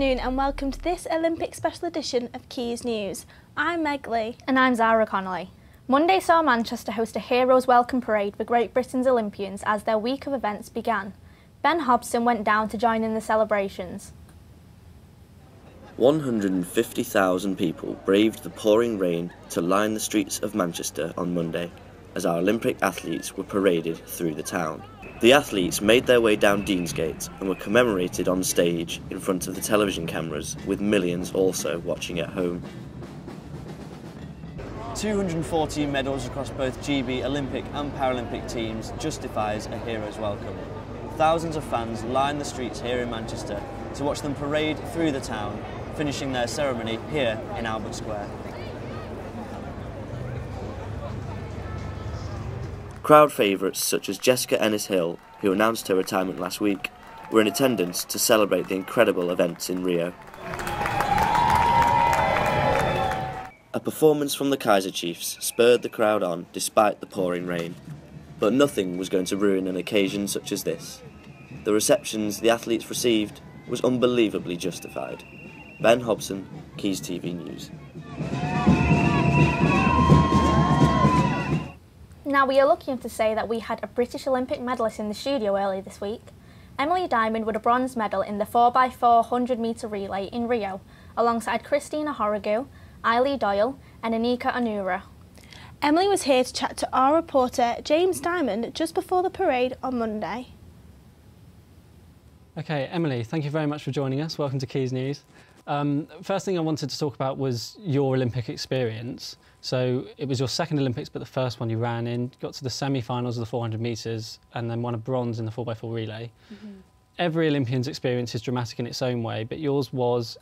Good afternoon and welcome to this Olympic special edition of Quays News. I'm Meg Lee. And I'm Zara Connolly. Monday saw Manchester host a Heroes Welcome Parade for Great Britain's Olympians as their week of events began. Ben Hobson went down to join in the celebrations. 150,000 people braved the pouring rain to line the streets of Manchester on Monday as our Olympic athletes were paraded through the town. The athletes made their way down Deansgate and were commemorated on stage in front of the television cameras, with millions also watching at home. 214 medals across both GB Olympic and Paralympic teams justifies a hero's welcome. Thousands of fans line the streets here in Manchester to watch them parade through the town, finishing their ceremony here in Albert Square. Crowd favourites such as Jessica Ennis Hill, who announced her retirement last week, were in attendance to celebrate the incredible events in Rio. A performance from the Kaiser Chiefs spurred the crowd on despite the pouring rain. But nothing was going to ruin an occasion such as this. The receptions the athletes received was unbelievably justified. Ben Hobson, Quays TV News. Now, we are lucky enough to say that we had a British Olympic medalist in the studio earlier this week. Emily Diamond won a bronze medal in the 4x4 100 metre relay in Rio, alongside Christina Ohuruogu, Eilidh Doyle, and Anyika Onuora. Emily was here to chat to our reporter James Diamond just before the parade on Monday. Okay, Emily, thank you very much for joining us. Welcome to Quays News. Um, first thing I wanted to talk about was your Olympic experience. So it was your second Olympics, but the first one you ran in, got to the semi-finals of the 400 metres, and then won a bronze in the 4x4 relay. Mm-hmm. Every Olympian's experience is dramatic in its own way, but yours was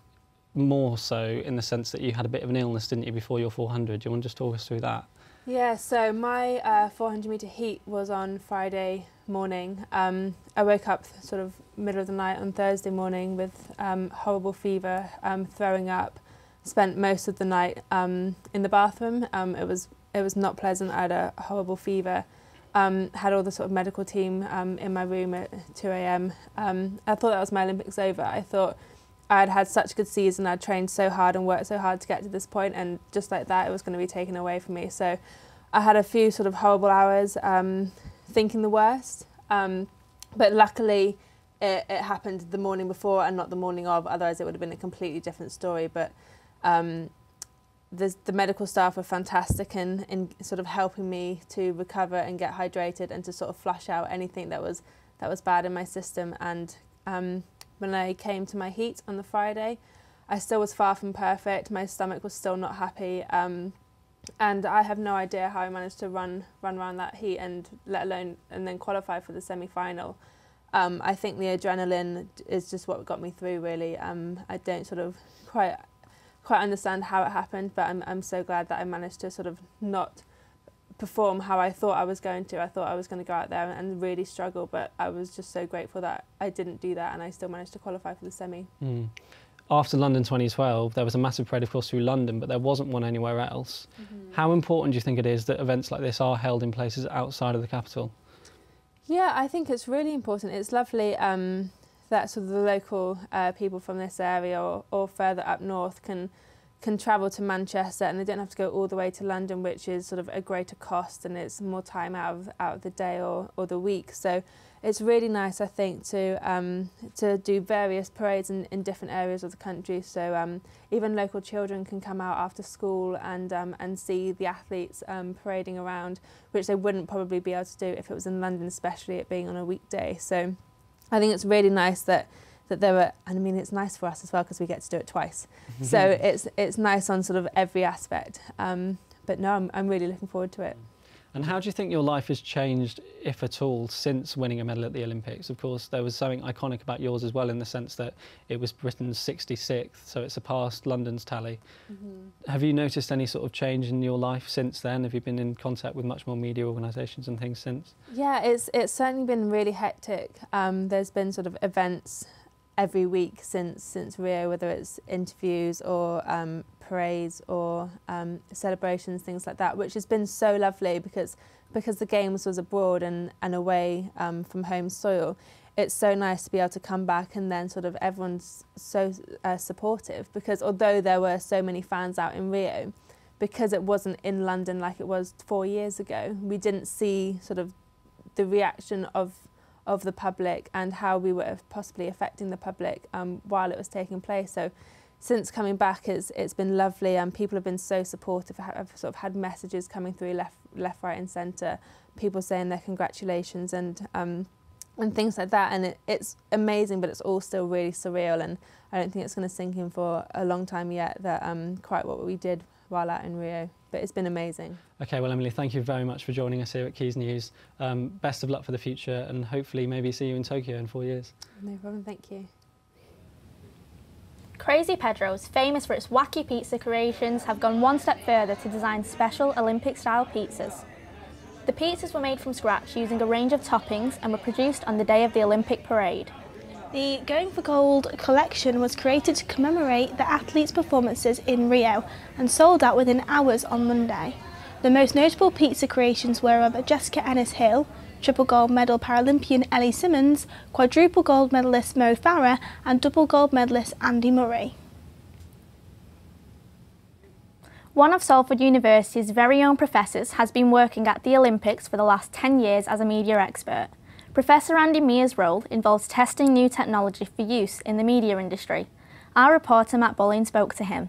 more so in the sense that you had a bit of an illness, didn't you, before your 400? Do you want to just talk us through that? Yeah, so my uh, 400 metre heat was on Friday morning. Um, I woke up sort of middle of the night on Thursday morning with um, horrible fever, um, throwing up spent most of the night um, in the bathroom. Um, it was it was not pleasant. I had a horrible fever. Um, had all the sort of medical team um, in my room at 2 a.m. Um, I thought that was my Olympics over. I thought I had such a good season. I'd trained so hard and worked so hard to get to this point, and just like that, it was going to be taken away from me. So I had a few sort of horrible hours um, thinking the worst. but luckily, it, it happened the morning before and not the morning of. Otherwise, it would have been a completely different story. But um, the, the medical staff were fantastic in, in sort of helping me to recover and get hydrated and to sort of flush out anything that was that was bad in my system. And um, when I came to my heat on the Friday, I still was far from perfect. My stomach was still not happy. Um, and I have no idea how I managed to run run around that heat and let alone and then qualify for the semi final. Um, I think the adrenaline is just what got me through. Really, um, I don't sort of quite quite understand how it happened, but I'm, I'm so glad that I managed to sort of not perform how I thought I was going to. I thought I was going to go out there and really struggle, but I was just so grateful that I didn't do that and I still managed to qualify for the semi. Mm. After London 2012, there was a massive parade, of course, through London, but there wasn't one anywhere else. Mm-hmm. How important do you think it is that events like this are held in places outside of the capital? Yeah, I think it's really important. It's lovely. Um, that sort of the local uh, people from this area or, or further up north can can travel to Manchester and they don't have to go all the way to London, which is sort of a greater cost and it's more time out of out of the day or, or the week. So it's really nice, I think, to um, to do various parades in, in different areas of the country. So um, even local children can come out after school and um, and see the athletes um, parading around, which they wouldn't probably be able to do if it was in London, especially it being on a weekday. So I think it's really nice that that there were, and I mean, it's nice for us as well because we get to do it twice. so it's it's nice on sort of every aspect. Um, but no, I'm, I'm really looking forward to it. And how do you think your life has changed, if at all, since winning a medal at the Olympics? Of course, there was something iconic about yours as well in the sense that it was Britain's 66th, so it surpassed London's tally. Mm-hmm. Have you noticed any sort of change in your life since then? Have you been in contact with much more media organisations and things since? Yeah, it's it's certainly been really hectic. Um, there's been sort of events every week since since Rio, whether it's interviews or um, parades or um, celebrations, things like that, which has been so lovely because because the games was abroad and, and away um, from home soil. it's so nice to be able to come back and then sort of everyone's so uh, supportive because although there were so many fans out in Rio, because it wasn't in London like it was four years ago, we didn't see sort of the reaction of of the public and how we were possibly affecting the public um, while it was taking place. So since coming back, it's, it's been lovely and people have been so supportive. I've sort of had messages coming through left, left right and centre, people saying their congratulations and um, and things like that. And it, it's amazing, but it's all still really surreal. And I don't think it's going to sink in for a long time yet that um, quite what we did while out in Rio. But it's been amazing. Okay, well, Emily, thank you very much for joining us here at Quays News. Um, best of luck for the future, and hopefully, maybe see you in Tokyo in four years. No problem, thank you. Crazy Pedro's, famous for its wacky pizza creations, have gone one step further to design special Olympic style pizzas. The pizzas were made from scratch using a range of toppings and were produced on the day of the Olympic parade. The Going for Gold collection was created to commemorate the athletes' performances in Rio and sold out within hours on Monday. The most notable pizza creations were of Jessica Ennis Hill, triple gold medal Paralympian Ellie Simmonds, quadruple gold medalist Mo Farah, and double gold medalist Andy Murray. One of Salford University's very own professors has been working at the Olympics for the last 10 years as a media expert. Professor Andy Miah's role involves testing new technology for use in the media industry. Our reporter Matt Bulling spoke to him.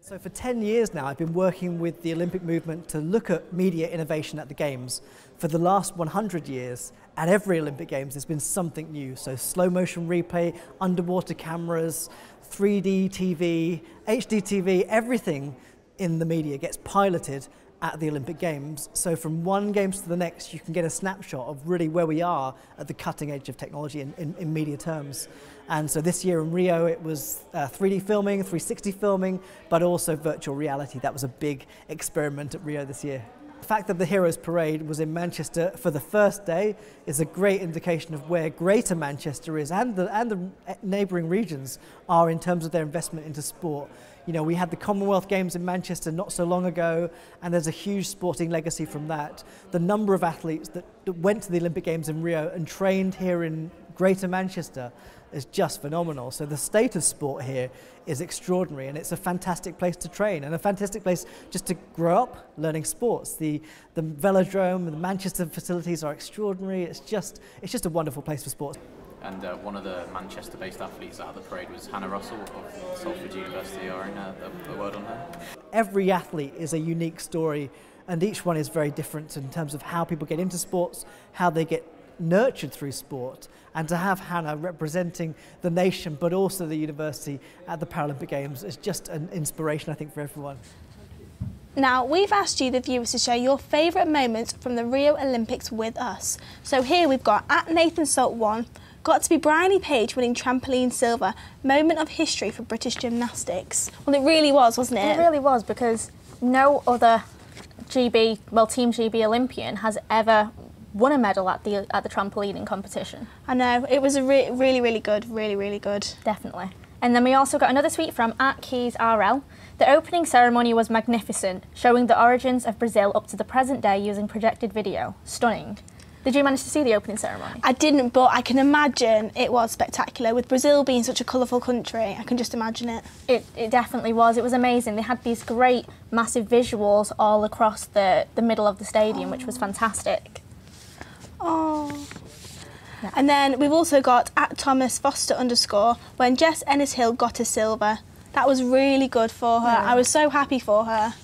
So for 10 years now, I've been working with the Olympic movement to look at media innovation at the Games. For the last 100 years, at every Olympic Games, there's been something new. So slow motion replay, underwater cameras, 3D TV, HD TV, everything in the media gets piloted at the Olympic Games. So from one Games to the next, you can get a snapshot of really where we are at the cutting edge of technology in, in, in media terms. And so this year in Rio, it was uh, 3D filming, 360 filming, but also virtual reality. That was a big experiment at Rio this year. The fact that the Heroes Parade was in Manchester for the first day is a great indication of where Greater Manchester is and the, and the neighbouring regions are in terms of their investment into sport. You know, we had the Commonwealth Games in Manchester not so long ago, and there's a huge sporting legacy from that. The number of athletes that, went to the Olympic Games in Rio and trained here in Greater Manchester is just phenomenal. So the state of sport here is extraordinary and it's a fantastic place to train and a fantastic place just to grow up learning sports. The, the velodrome the Manchester facilities are extraordinary. It's just, it's just a wonderful place for sports. And uh, one of the Manchester-based athletes at the parade was Hannah Russell of Salford University. Are in a, a word on her? Every athlete is a unique story, and each one is very different in terms of how people get into sports, how they get nurtured through sport, and to have Hannah representing the nation but also the university at the Paralympic Games is just an inspiration, I think, for everyone. Now, we've asked you, the viewers, to share your favourite moments from the Rio Olympics with us. So here we've got at Nathan Salt 1, got to be Bryony Page winning trampoline silver, moment of history for British gymnastics. Well, it really was, wasn't it? It really was because no other GB, well, Team GB Olympian has ever won a medal at the at the trampolining competition. I know it was a re really, really good, really, really good. Definitely. And then we also got another tweet from at Keys RL. The opening ceremony was magnificent, showing the origins of Brazil up to the present day using projected video. Stunning. Did you manage to see the opening ceremony? I didn't, but I can imagine it was spectacular. With Brazil being such a colourful country, I can just imagine it. It, it definitely was. It was amazing. They had these great, massive visuals all across the, the middle of the stadium, oh. which was fantastic. Oh. Yeah. And then we've also got at Thomas Foster underscore when Jess Ennis Hill got a silver. That was really good for her. Yeah. I was so happy for her.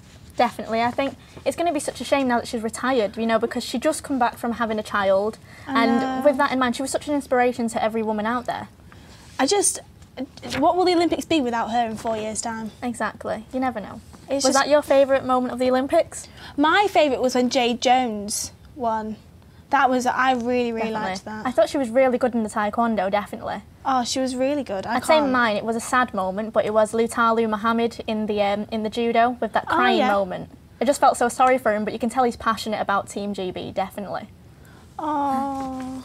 Definitely. I think it's going to be such a shame now that she's retired, you know, because she just come back from having a child. And with that in mind, she was such an inspiration to every woman out there. I just, what will the Olympics be without her in four years' time? Exactly. You never know. It's was that your favourite moment of the Olympics? My favourite was when Jade Jones won. That was, I really, really definitely. liked that. I thought she was really good in the taekwondo, definitely. Oh, she was really good. I would say mine, it was a sad moment, but it was Lutalo Muhammad in the um, in the judo with that oh, crying oh, yeah. moment. I just felt so sorry for him, but you can tell he's passionate about Team GB, definitely. Oh.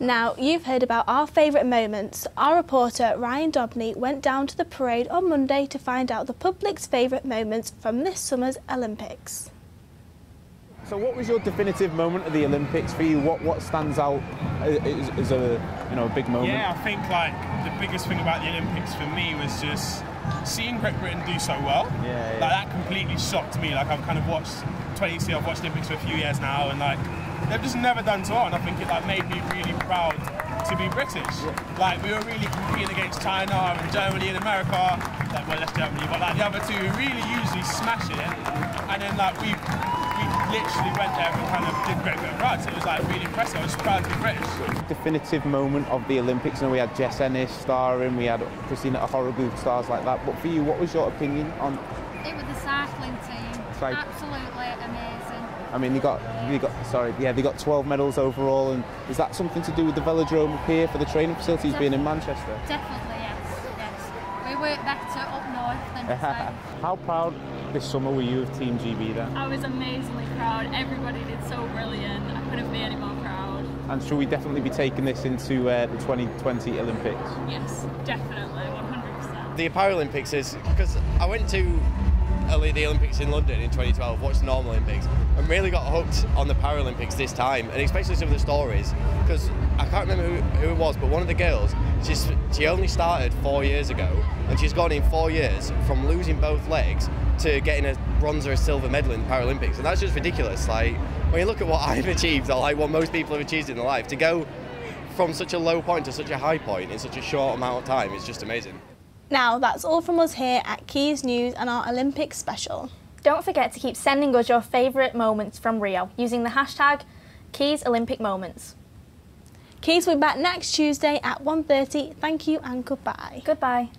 Now, you've heard about our favourite moments. Our reporter, Ryan Dobney, went down to the parade on Monday to find out the public's favourite moments from this summer's Olympics. So, what was your definitive moment of the Olympics for you? What what stands out as, as a you know a big moment? Yeah, I think like the biggest thing about the Olympics for me was just seeing Great Britain do so well. Yeah, yeah. Like that completely shocked me. Like I've kind of watched 20 I've watched Olympics for a few years now, and like they've just never done so well. And I think it like made me really proud to be British. Like we were really competing against China and Germany and America. Like well, less Germany, but like the other two really usually smash it. And then like we literally went there and kind of did great bit of runs. It was like really impressive. I was proud to be British. Definitive moment of the Olympics. You know, we had Jess Ennis starring, we had Christina Ohuruogu, stars like that. But for you, what was your opinion on? It was the cycling team. Like- Absolutely amazing. I mean, they got they got sorry, yeah, they got 12 medals overall. And is that something to do with the velodrome up here for the training facilities being in Manchester? Definitely, yes, yes. We work better up north than south. How proud this summer were you of Team GB then? I was amazingly proud. Everybody did so brilliant. I couldn't be any more proud. And should we definitely be taking this into uh, the 2020 Olympics? Yes, definitely, 100%. The Paralympics is because I went to Oli- the Olympics in London in 2012, watched the normal Olympics, and really got hooked on the Paralympics this time, and especially some of the stories. Because I can't remember who, who it was, but one of the girls, she's, she only started four years ago, and she's gone in four years from losing both legs to getting a bronze or a silver medal in the Paralympics, and that's just ridiculous. Like when you look at what I've achieved, or like what most people have achieved in their life, to go from such a low point to such a high point in such a short amount of time is just amazing. Now, that's all from us here at Quays News and our Olympics special. Don't forget to keep sending us your favourite moments from Rio using the hashtag Quays Olympic Moments. Quays will be back next Tuesday at 1.30. Thank you and goodbye. Goodbye.